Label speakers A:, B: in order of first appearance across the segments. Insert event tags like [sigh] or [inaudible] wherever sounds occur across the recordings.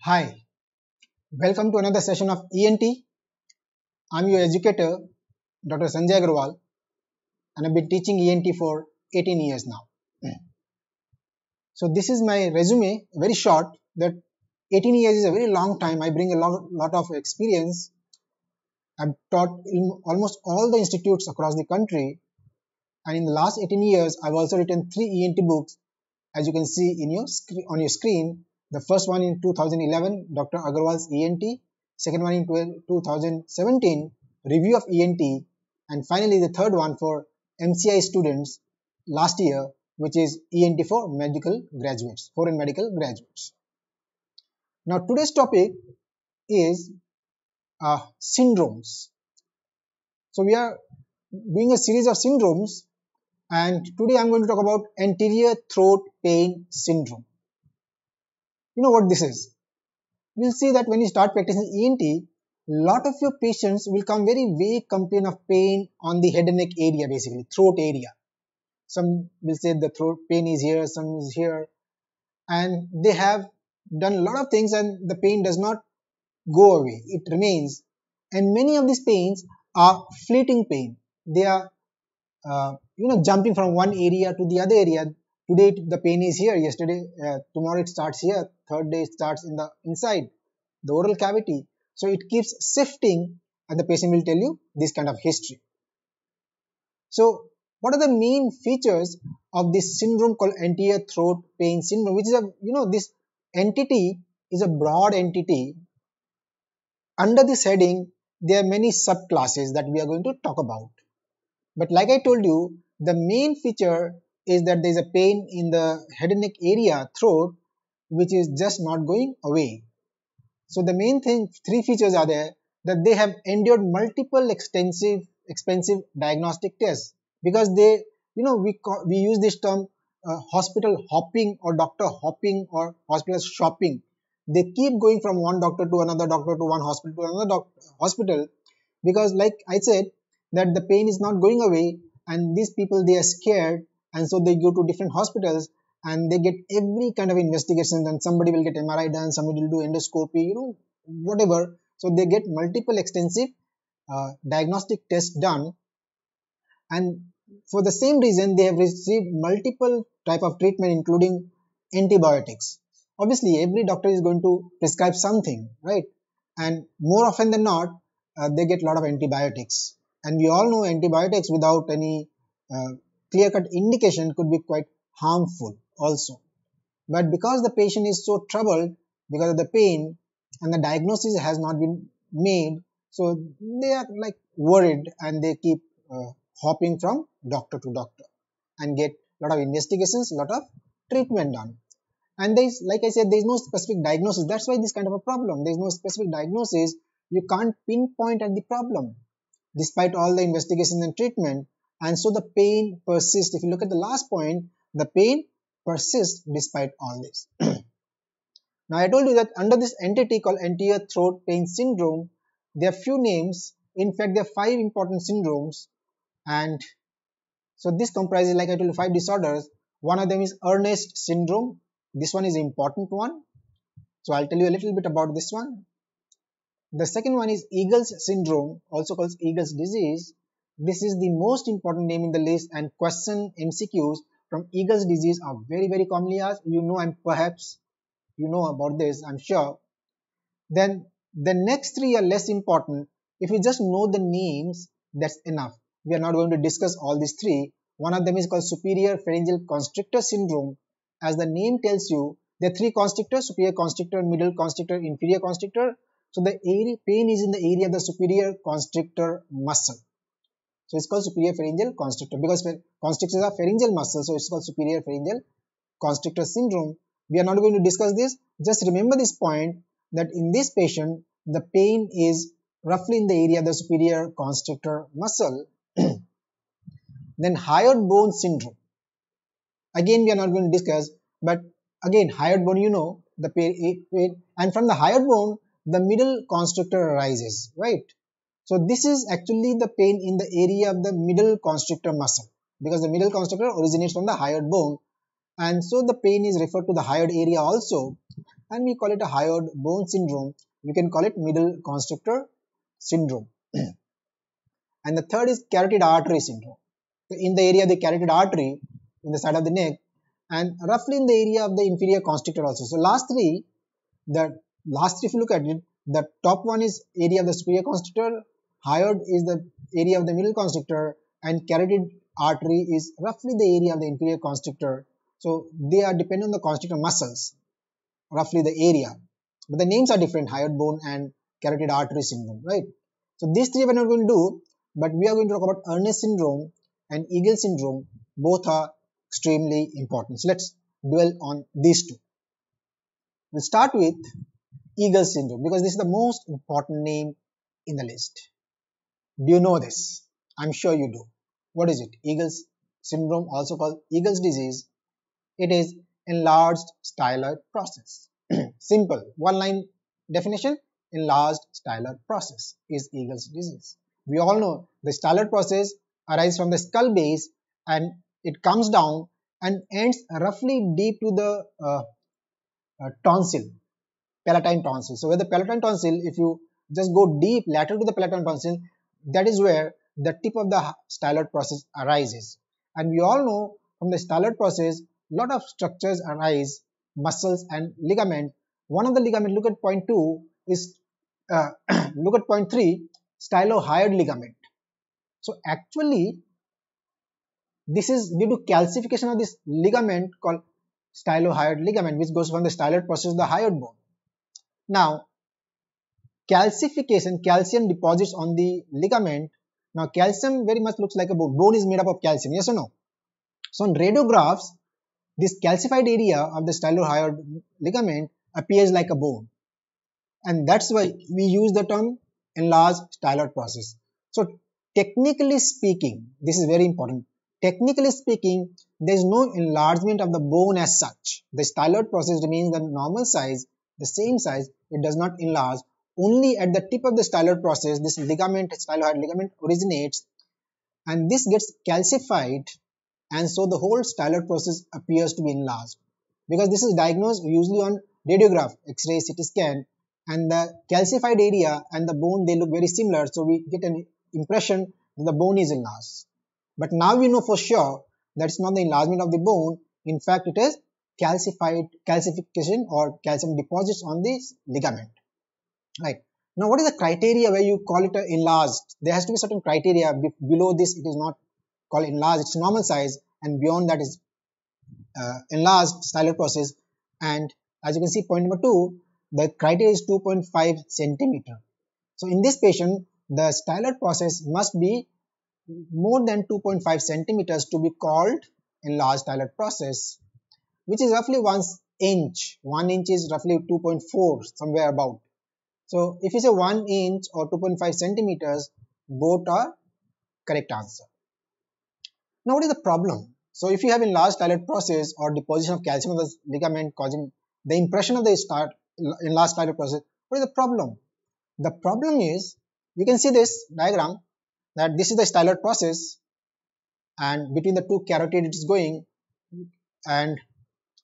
A: Hi, welcome to another session of ENT. I'm your educator, Dr. Sanjay Agarwal, and I've been teaching ENT for 18 years now. So this is my resume, very short, that 18 years is a very long time. I bring a lot, lot of experience. I've taught in almost all the institutes across the country. And in the last 18 years, I've also written three ENT books, as you can see in your on your screen the first one in 2011, Dr. Agarwal's ENT. Second one in 2017, Review of ENT. And finally, the third one for MCI students last year, which is ENT for medical graduates, foreign medical graduates. Now, today's topic is uh, syndromes. So, we are doing a series of syndromes, and today I'm going to talk about anterior throat pain syndrome you know what this is. You'll see that when you start practicing ENT, lot of your patients will come very vague complain of pain on the head and neck area basically, throat area. Some will say the throat pain is here, some is here and they have done a lot of things and the pain does not go away, it remains and many of these pains are fleeting pain. They are uh, you know jumping from one area to the other area today the pain is here. Yesterday uh, tomorrow it starts here. Third day it starts in the inside the oral cavity. So it keeps shifting and the patient will tell you this kind of history. So what are the main features of this syndrome called anterior throat pain syndrome which is a you know this entity is a broad entity. Under this heading there are many subclasses that we are going to talk about. But like i told you the main feature is that there is a pain in the head and neck area, throat, which is just not going away. So the main thing, three features are there that they have endured multiple extensive, expensive diagnostic tests because they, you know, we we use this term uh, hospital hopping or doctor hopping or hospital shopping. They keep going from one doctor to another doctor to one hospital to another hospital because, like I said, that the pain is not going away and these people they are scared and so they go to different hospitals and they get every kind of investigation and somebody will get MRI done, somebody will do endoscopy, you know, whatever. So they get multiple extensive uh, diagnostic tests done and for the same reason they have received multiple type of treatment including antibiotics. Obviously every doctor is going to prescribe something, right? And more often than not, uh, they get a lot of antibiotics. And we all know antibiotics without any uh, clear-cut indication could be quite harmful also. But because the patient is so troubled because of the pain and the diagnosis has not been made, so they are like worried and they keep uh, hopping from doctor to doctor and get a lot of investigations, a lot of treatment done. And there is, like I said, there is no specific diagnosis. That's why this kind of a problem. There is no specific diagnosis. You can't pinpoint at the problem. Despite all the investigations and treatment, and so the pain persists. If you look at the last point, the pain persists despite all this. [clears throat] now I told you that under this entity called anterior throat pain syndrome, there are few names. In fact, there are five important syndromes and so this comprises like I told you five disorders. One of them is Ernest syndrome. This one is important one. So I'll tell you a little bit about this one. The second one is Eagles syndrome, also called Eagles disease. This is the most important name in the list and question MCQs from Eagles disease are very very commonly asked. You know and perhaps you know about this I'm sure. Then the next three are less important. If you just know the names that's enough. We are not going to discuss all these three. One of them is called superior pharyngeal constrictor syndrome. As the name tells you, there are three constrictors, superior constrictor, middle constrictor, inferior constrictor. So the area, pain is in the area of the superior constrictor muscle. So it's called superior pharyngeal constrictor because constrictors are pharyngeal muscles. So it's called superior pharyngeal constrictor syndrome. We are not going to discuss this. Just remember this point that in this patient, the pain is roughly in the area of the superior constrictor muscle. [clears throat] then hyoid bone syndrome. Again, we are not going to discuss, but again, hyoid bone, you know, the eh, pain, and from the hyoid bone, the middle constrictor arises, right? So this is actually the pain in the area of the middle constrictor muscle because the middle constrictor originates from the hyoid bone and so the pain is referred to the hyoid area also and we call it a hyoid bone syndrome. We can call it middle constrictor syndrome. [clears throat] and the third is carotid artery syndrome. In the area of the carotid artery, in the side of the neck, and roughly in the area of the inferior constrictor also. So last three, the last three if you look at it, the top one is area of the superior constrictor, hyoid is the area of the middle constrictor, and carotid artery is roughly the area of the inferior constrictor. So they are dependent on the constrictor muscles, roughly the area. But the names are different, hyoid bone and carotid artery syndrome, right? So these three we're not going to do, but we are going to talk about Ernest syndrome and Eagle syndrome. Both are extremely important. So let's dwell on these two. We'll start with Eagle syndrome because this is the most important name in the list. Do you know this? I'm sure you do. What is it? Eagle's syndrome, also called Eagle's disease. It is enlarged styloid process. [clears throat] Simple, one line definition, enlarged styloid process is Eagle's disease. We all know the styloid process arises from the skull base and it comes down and ends roughly deep to the uh, uh, tonsil, palatine tonsil. So where the palatine tonsil, if you just go deep lateral to the palatine tonsil, that is where the tip of the styloid process arises. And we all know from the styloid process, lot of structures arise, muscles and ligament. One of the ligament, look at point 2, is, uh, [clears throat] look at point 3, stylohyoid ligament. So actually, this is due to calcification of this ligament called stylohyoid ligament, which goes from the styloid process to the hyoid bone. Now, calcification, calcium deposits on the ligament. Now, calcium very much looks like a bone. Bone is made up of calcium, yes or no? So, on radiographs, this calcified area of the stylohyoid ligament appears like a bone. And that's why we use the term enlarged styloid process. So, technically speaking, this is very important. Technically speaking, there is no enlargement of the bone as such. The styloid process remains the normal size, the same size. It does not enlarge only at the tip of the styloid process this ligament stylohyoid ligament originates and this gets calcified and so the whole styloid process appears to be enlarged. Because this is diagnosed usually on radiograph x-ray ct scan and the calcified area and the bone they look very similar so we get an impression that the bone is enlarged. But now we know for sure that it's not the enlargement of the bone. In fact it is calcified calcification or calcium deposits on this ligament right. Now what is the criteria where you call it enlarged? There has to be certain criteria. Below this it is not called enlarged. It's normal size and beyond that is uh, enlarged styloid process. And as you can see point number two the criteria is 2.5 centimeter. So in this patient the styloid process must be more than 2.5 centimeters to be called enlarged styloid process which is roughly 1 inch. 1 inch is roughly 2.4 somewhere about so if you say 1 inch or 2.5 centimeters, both are correct answer. Now what is the problem? So if you have enlarged styloid process or deposition of calcium in the ligament causing the impression of the start enlarged styloid process, what is the problem? The problem is, you can see this diagram that this is the styloid process and between the two carotid it is going and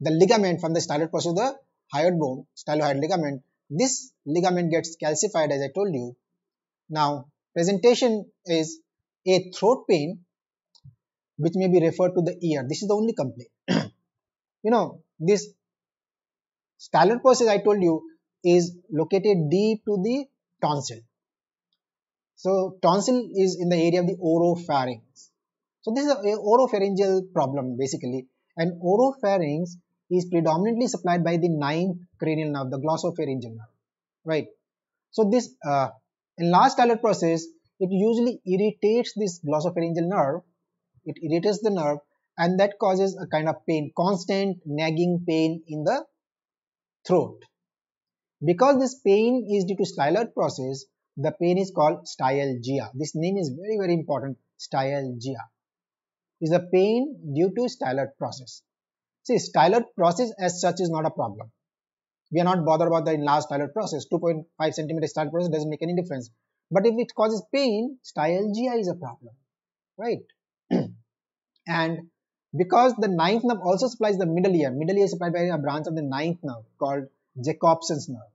A: the ligament from the styloid process the hyoid bone, stylohyoid ligament this ligament gets calcified as I told you. Now presentation is a throat pain which may be referred to the ear. This is the only complaint. [clears throat] you know this styloid process I told you is located deep to the tonsil. So tonsil is in the area of the oropharynx. So this is a oropharyngeal problem basically and oropharynx is predominantly supplied by the ninth cranial nerve, the glossopharyngeal nerve, right? So this uh, enlarged styloid process, it usually irritates this glossopharyngeal nerve, it irritates the nerve and that causes a kind of pain, constant nagging pain in the throat. Because this pain is due to styloid process, the pain is called stylalgia. This name is very very important, stylalgia. Is the pain due to styloid process. See, styloid process as such is not a problem. We are not bothered about the enlarged styloid process. 2.5 centimeter styloid process doesn't make any difference. But if it causes pain, stylalgia is a problem, right? [clears throat] and because the ninth nerve also supplies the middle ear, middle ear is supplied by a branch of the ninth nerve called Jacobson's nerve.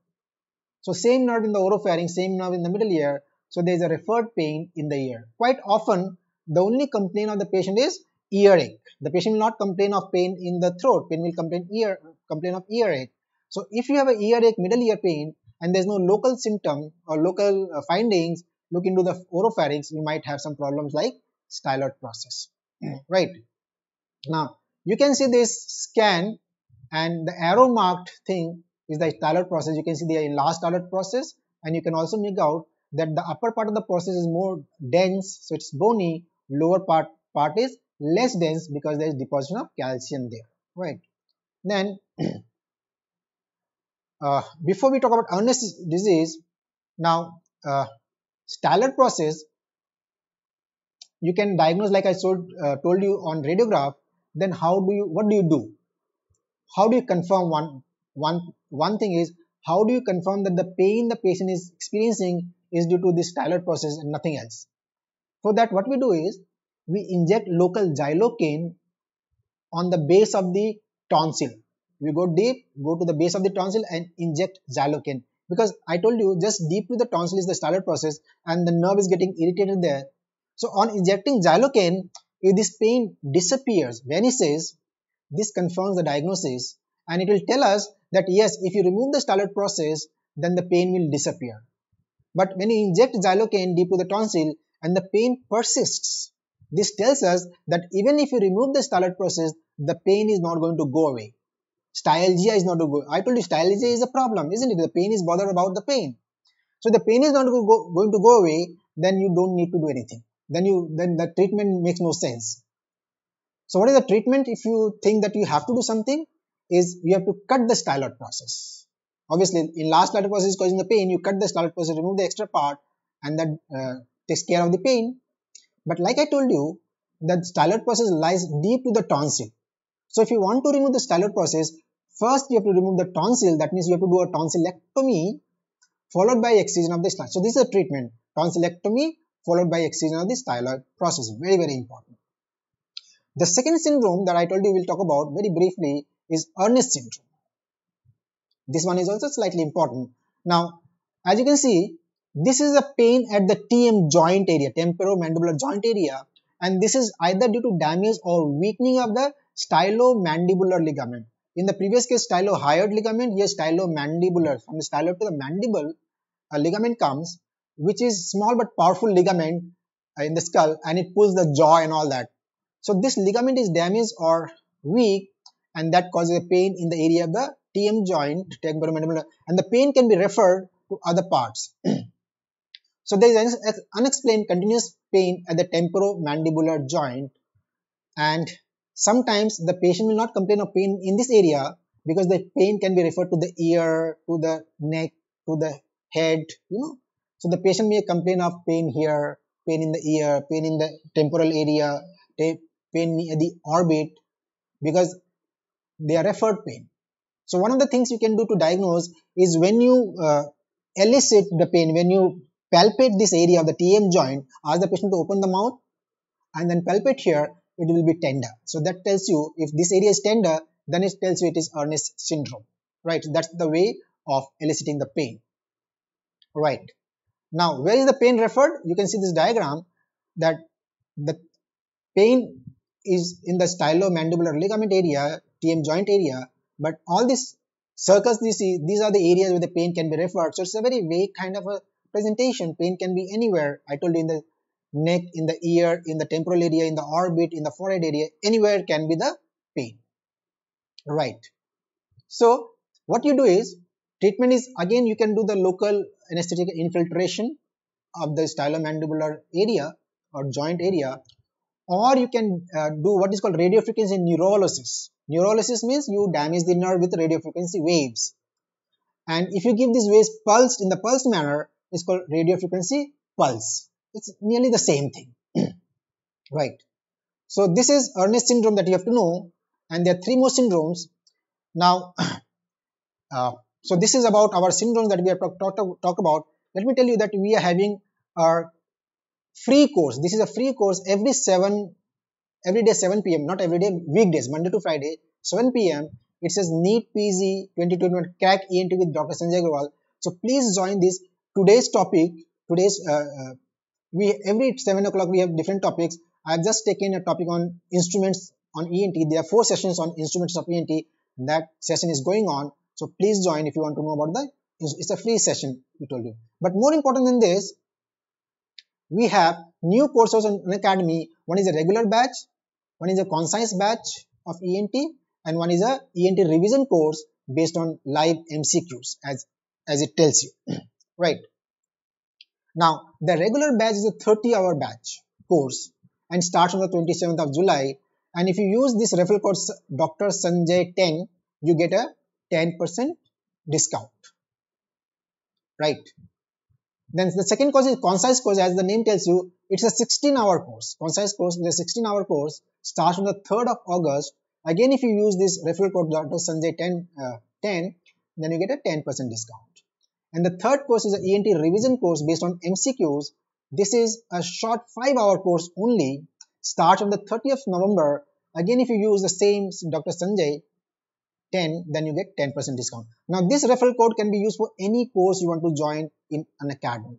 A: So same nerve in the oropharynx, same nerve in the middle ear. So there is a referred pain in the ear. Quite often, the only complaint of the patient is earache. The patient will not complain of pain in the throat. Pain will complain ear complain of earache. So if you have a earache, middle ear pain, and there's no local symptom or local uh, findings, look into the oropharynx. You might have some problems like styloid process. [clears throat] right. Now you can see this scan, and the arrow marked thing is the styloid process. You can see the last styloid process, and you can also make out that the upper part of the process is more dense, so it's bony. Lower part part is less dense because there is deposition of calcium there, right? Then, [clears throat] uh, before we talk about Ernest disease, now uh, styloid process, you can diagnose like I told, uh, told you on radiograph. Then how do you, what do you do? How do you confirm one, one, one thing is how do you confirm that the pain the patient is experiencing is due to this styloid process and nothing else? For that, what we do is we inject local xylocaine on the base of the tonsil. We go deep, go to the base of the tonsil and inject xylocaine because I told you just deep to the tonsil is the styloid process and the nerve is getting irritated there. So on injecting xylocaine, if this pain disappears, vanishes, this confirms the diagnosis and it will tell us that yes, if you remove the styloid process, then the pain will disappear. But when you inject xylocaine deep to the tonsil and the pain persists, this tells us that even if you remove the styloid process, the pain is not going to go away. Stylalgia is not to go. I told you stylalgia is a problem, isn't it? The pain is bothered about the pain. So the pain is not going to go away, then you don't need to do anything. Then you then the treatment makes no sense. So what is the treatment if you think that you have to do something? Is you have to cut the styloid process. Obviously, in last styloid process causing the pain, you cut the styloid process, remove the extra part, and that uh, takes care of the pain. But like I told you, the styloid process lies deep to the tonsil. So if you want to remove the styloid process, first you have to remove the tonsil. That means you have to do a tonsillectomy followed by excision of the styloid. So this is a treatment, tonsillectomy followed by excision of the styloid process. Very, very important. The second syndrome that I told you we'll talk about very briefly is Ernest syndrome. This one is also slightly important. Now, as you can see, this is a pain at the TM joint area, temporomandibular joint area, and this is either due to damage or weakening of the stylomandibular ligament. In the previous case, stylohyoid ligament, here stylomandibular. From the stylo to the mandible, a ligament comes, which is small but powerful ligament uh, in the skull, and it pulls the jaw and all that. So this ligament is damaged or weak, and that causes a pain in the area of the TM joint, temporomandibular, and the pain can be referred to other parts. [clears throat] So there is an unexplained continuous pain at the temporomandibular joint and sometimes the patient will not complain of pain in this area because the pain can be referred to the ear, to the neck, to the head, you know. So the patient may complain of pain here, pain in the ear, pain in the temporal area, pain near the orbit because they are referred pain. So one of the things you can do to diagnose is when you uh, elicit the pain, when you palpate this area of the TM joint, ask the patient to open the mouth and then palpate here, it will be tender. So that tells you if this area is tender, then it tells you it is Ernest syndrome, right? That's the way of eliciting the pain, right? Now, where is the pain referred? You can see this diagram that the pain is in the stylomandibular ligament area, TM joint area, but all these circles you see, these are the areas where the pain can be referred. So it's a very vague kind of a presentation. Pain can be anywhere. I told you in the neck, in the ear, in the temporal area, in the orbit, in the forehead area, anywhere can be the pain. Right. So what you do is treatment is again you can do the local anesthetic infiltration of the stylomandibular area or joint area or you can uh, do what is called radiofrequency neurolysis. Neurolysis means you damage the nerve with radiofrequency waves. And if you give these waves pulsed in the pulsed manner, is called radio frequency pulse. It's nearly the same thing, [clears throat] right? So this is Ernest syndrome that you have to know, and there are three more syndromes. Now, [clears throat] uh, so this is about our syndromes that we have talked talk, talk about. Let me tell you that we are having our free course. This is a free course every seven, every day 7 p.m. Not every day, weekdays, Monday to Friday, 7 p.m. It says NEET PG 2021 crack ENT with Dr. Sanjay Agarwal. So please join this today's topic. Today's uh, uh, we every seven o'clock we have different topics. I've just taken a topic on instruments on ENT. There are four sessions on instruments of ENT. That session is going on. So please join if you want to know about the. It's a free session. We told you. But more important than this, we have new courses on Academy. One is a regular batch, one is a concise batch of ENT, and one is a ENT revision course based on live MCQs as, as it tells you, [clears throat] right? Now, the regular batch is a 30 hour batch course and starts on the 27th of July. And if you use this referral code Dr. Sanjay 10, you get a 10% discount, right? Then the second course is concise course as the name tells you it's a 16 hour course concise course the 16 hour course starts on the 3rd of August again if you use this referral code Dr. Sanjay 10, uh, 10 then you get a 10% discount and the third course is an ENT revision course based on MCQs this is a short 5 hour course only starts on the 30th November again if you use the same Dr. Sanjay 10 then you get 10% discount now this referral code can be used for any course you want to join in Unacademy.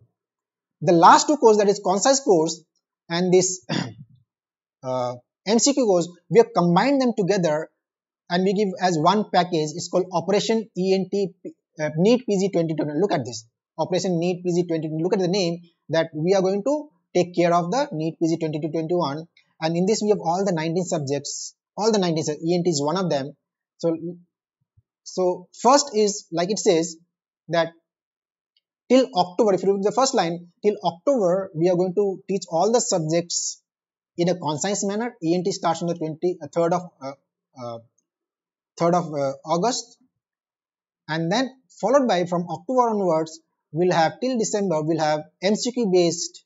A: the last two courses that is concise course and this [clears throat] uh, mcq course we have combined them together and we give as one package it's called operation ent uh, NEET pg 2020 look at this. Operation NEET pg 2020 look at the name that we are going to take care of the NEET pg 2021 and in this we have all the 19 subjects. All the 19 ent is one of them. So, so first is like it says that till October, if you read the first line, till October, we are going to teach all the subjects in a concise manner. ENT starts on the 23rd uh, of uh, uh, 3rd of uh, August, and then followed by from October onwards, we'll have till December, we'll have MCQ based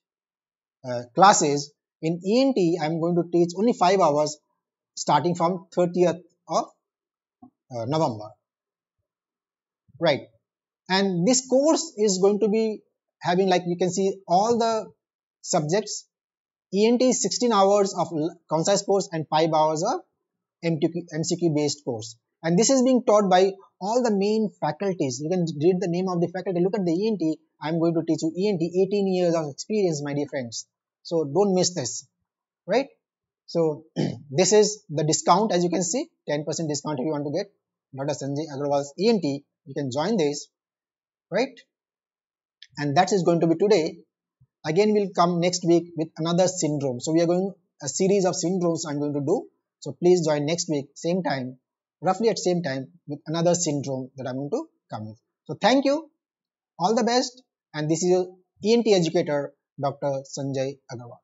A: uh, classes. In ENT, I'm going to teach only 5 hours starting from 30th of uh, November. Right. And this course is going to be having like you can see all the subjects. ENT is 16 hours of concise course and 5 hours of MCQ based course. And this is being taught by all the main faculties. You can read the name of the faculty. Look at the ENT. I'm going to teach you ENT 18 years of experience, my dear friends. So don't miss this, right? So [clears throat] this is the discount as you can see, 10% discount if you want to get Dr. Sanjay Agarwal's ENT, you can join this, right? And that is going to be today. Again, we'll come next week with another syndrome. So we are going a series of syndromes I'm going to do. So please join next week, same time, roughly at same time with another syndrome that I'm going to come with. So thank you, all the best, and this is your ENT educator, Dr. Sanjay Agarwal.